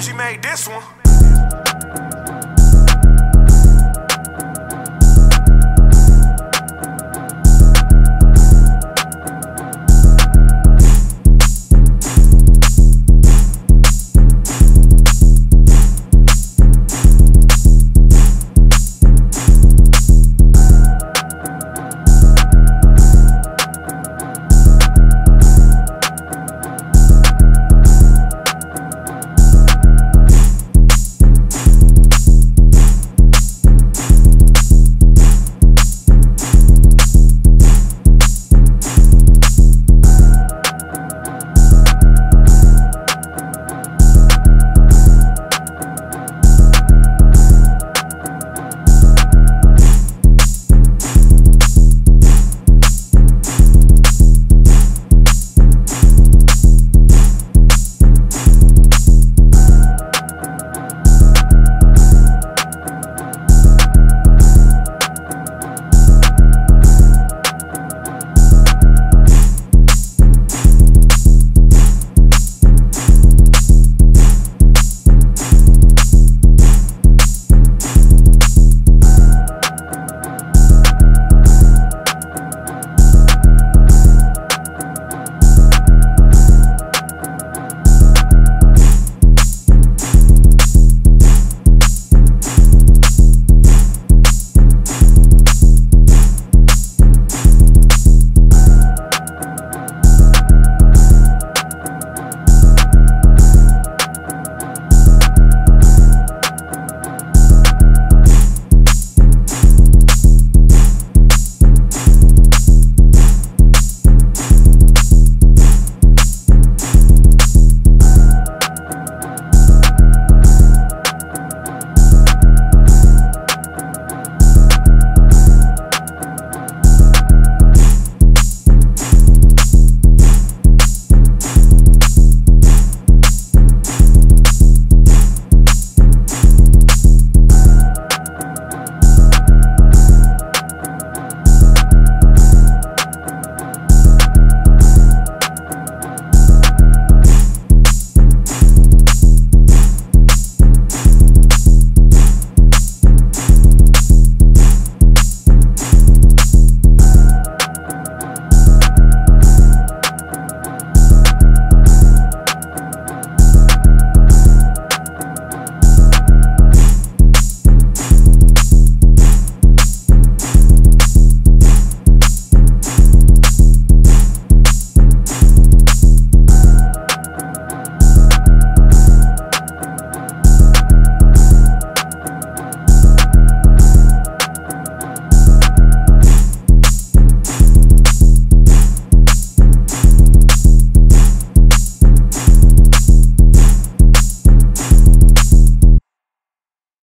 She made this one.